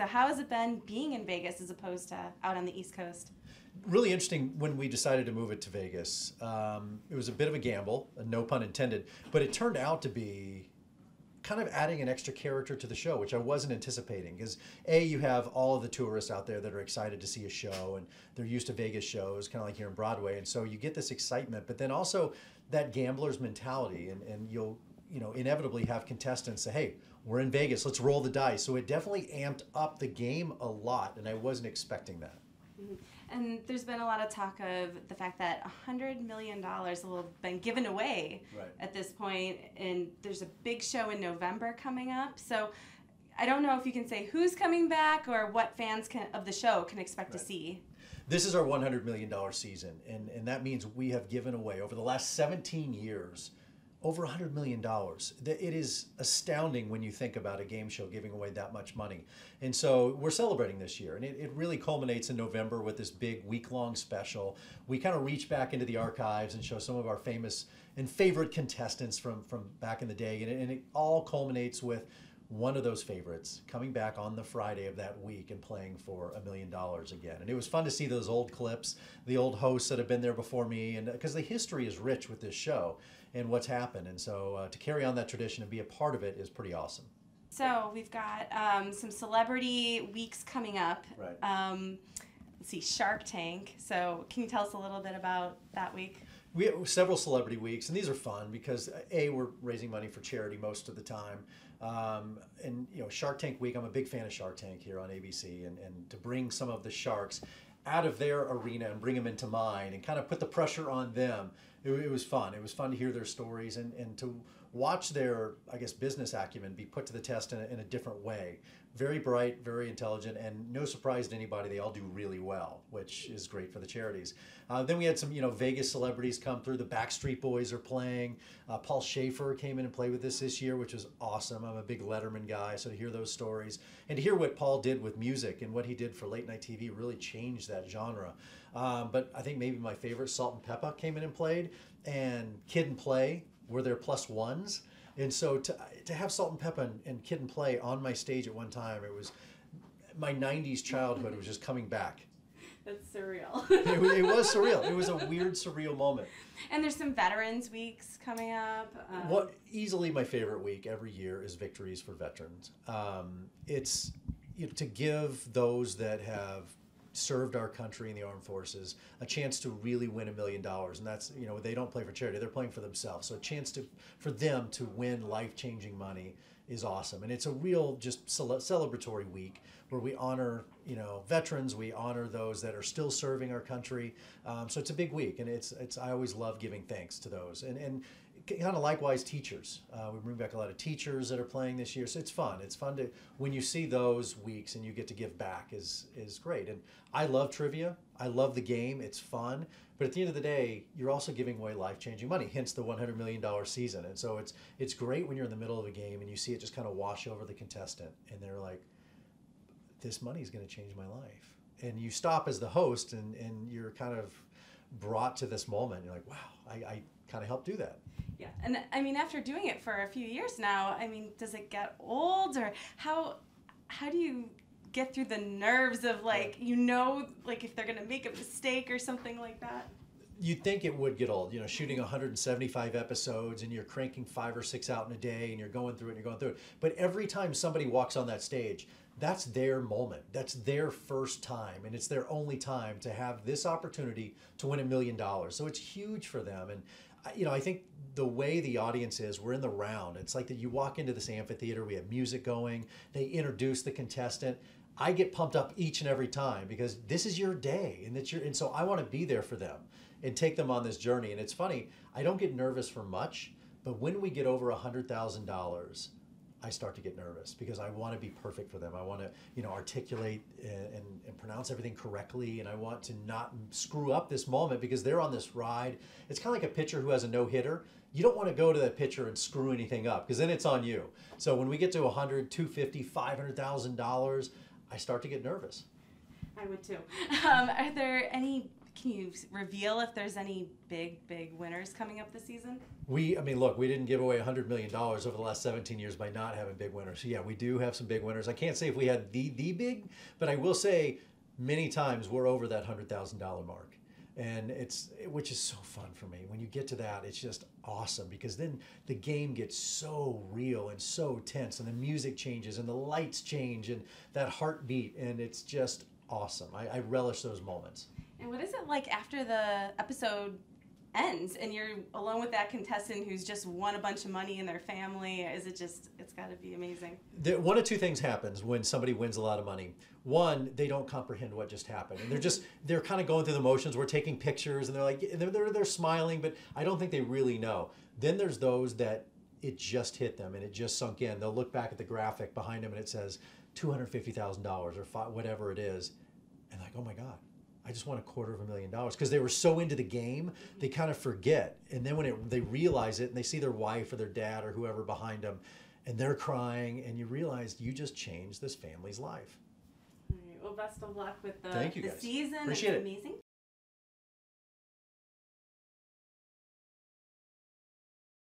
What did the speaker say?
So, how has it been being in Vegas as opposed to out on the East Coast? Really interesting when we decided to move it to Vegas. Um, it was a bit of a gamble, no pun intended, but it turned out to be kind of adding an extra character to the show, which I wasn't anticipating. Because a, you have all of the tourists out there that are excited to see a show, and they're used to Vegas shows, kind of like here in Broadway, and so you get this excitement. But then also that gambler's mentality, and and you'll you know inevitably have contestants say, hey. We're in Vegas. Let's roll the dice. So it definitely amped up the game a lot, and I wasn't expecting that. Mm-hmm. And there's been a lot of talk of the fact that $100 million will have been given away right. at this point, and there's a big show in November coming up. So I don't know if you can say who's coming back or what fans can, of the show can expect right. to see. This is our $100 million season, and, and that means we have given away over the last 17 years over $100 million. It is astounding when you think about a game show giving away that much money. And so we're celebrating this year, and it, it really culminates in November with this big week long special. We kind of reach back into the archives and show some of our famous and favorite contestants from, from back in the day, and it, and it all culminates with one of those favorites coming back on the Friday of that week and playing for a million dollars again. And it was fun to see those old clips, the old hosts that have been there before me, and because the history is rich with this show and what's happened. And so uh, to carry on that tradition and be a part of it is pretty awesome. So we've got um, some celebrity weeks coming up. Right. Um, let's see, Shark Tank. So can you tell us a little bit about that week? We have several celebrity weeks, and these are fun because a we're raising money for charity most of the time, um, and you know Shark Tank week. I'm a big fan of Shark Tank here on ABC, and and to bring some of the sharks out of their arena and bring them into mine, and kind of put the pressure on them it, it, was fun. It was fun to hear their stories and, and to watch their, I guess, business acumen be put to the test in a, in a different way. Very bright, very intelligent, and no surprise to anybody, they all do really well, which is great for the charities. Uh, then we had some, you know, Vegas celebrities come through. The Backstreet Boys are playing. Uh, Paul Shaffer came in and played with us this year, which was awesome. I'm a big Letterman guy, so to hear those stories and to hear what Paul did with music and what he did for late night TV really changed that genre. Um, but I think maybe my favorite, Salt-N-Pepa, came in and played, and Kid and Play were their plus ones. And so to, to have Salt-N-Pepa and, and Kid and Play on my stage at one time, it was my 90s childhood was just coming back. That's surreal. it, it, was surreal. It was a weird, surreal moment. And there's some Veterans Weeks coming up. Um, what easily my favorite week every year is Victories for Veterans. Um, it's you know, to give those that have served our country in the armed forces a chance to really win a million dollars. And that's you know they don't play for charity. They're playing for themselves. So a chance to for them to win life-changing money is awesome. And it's a real just celebratory week where we honor you know veterans. We honor those that are still serving our country. Um, so it's a big week and it's it's i always love giving thanks to those. And and kind of likewise teachers. Uh, we bring back a lot of teachers that are playing this year, so it's fun. It's fun to when you see those weeks and you get to give back is is great. And I love trivia. I love the game. It's fun. But at the end of the day, you're also giving away life changing money. Hence the 100 million dollar season. And so it's it's great when you're in the middle of a game and you see it just kind of wash over the contestant, and they're like, "This money is going to change my life." And you stop as the host, and and you're kind of brought to this moment. You're like, "Wow, I, I kind of helped do that." Yeah, and I mean, after doing it for a few years now, I mean, does it get old, or how how do you get through the nerves of like you know like if they're gonna make a mistake or something like that? You'd think it would get old, you know, shooting mm-hmm. 175 episodes and you're cranking five or six out in a day and you're going through it and you're going through it. But every time somebody walks on that stage, that's their moment. That's their first time, and it's their only time to have this opportunity to win a million dollars. So it's huge for them. And you know, I think the way the audience is, we're in the round. It's like that you walk into this amphitheater, we have music going, they introduce the contestant. I get pumped up each and every time because this is your day and that you're and so I want to be there for them and take them on this journey. And it's funny, I don't get nervous for much, but when we get over a hundred thousand dollars, I start to get nervous because I want to be perfect for them. I want to, you know, articulate and, and, pronounce everything correctly, and I want to not screw up this moment because they're on this ride. It's kind of like a pitcher who has a no hitter. You don't want to go to that pitcher and screw anything up because then it's on you. So when we get to 100, 250, 500,000 dollars, I start to get nervous. I would too. Um, are there any can you reveal if there's any big, big winners coming up this season? We, I mean, look, we didn't give away $100 million over the last 17 years by not having big winners. So, yeah, we do have some big winners. I can't say if we had the, the big, but I will say many times we're over that $100,000 mark. And it's, which is so fun for me. When you get to that, it's just awesome because then the game gets so real and so tense and the music changes and the lights change and that heartbeat. And it's just awesome. I, I relish those moments. And what is it like after the episode ends and you're alone with that contestant who's just won a bunch of money in their family? Is it just, it's got to be amazing. one of two things happens when somebody wins a lot of money. One, they don't comprehend what just happened, and they're just they're kind of going through the motions. We're taking pictures, and they're like they're, they're they're smiling, but I don't think they really know. Then there's those that it just hit them and it just sunk in. They'll look back at the graphic behind them and it says two hundred fifty thousand dollars or fi- whatever it is, and like oh my god. I just want a quarter of a million dollars because they were so into the game, they kind of forget. And then when it, they realize it and they see their wife or their dad or whoever behind them, and they're crying, and you realize you just changed this family's life. All right, well, best of luck with the, Thank you, the guys. season. Appreciate it. amazing.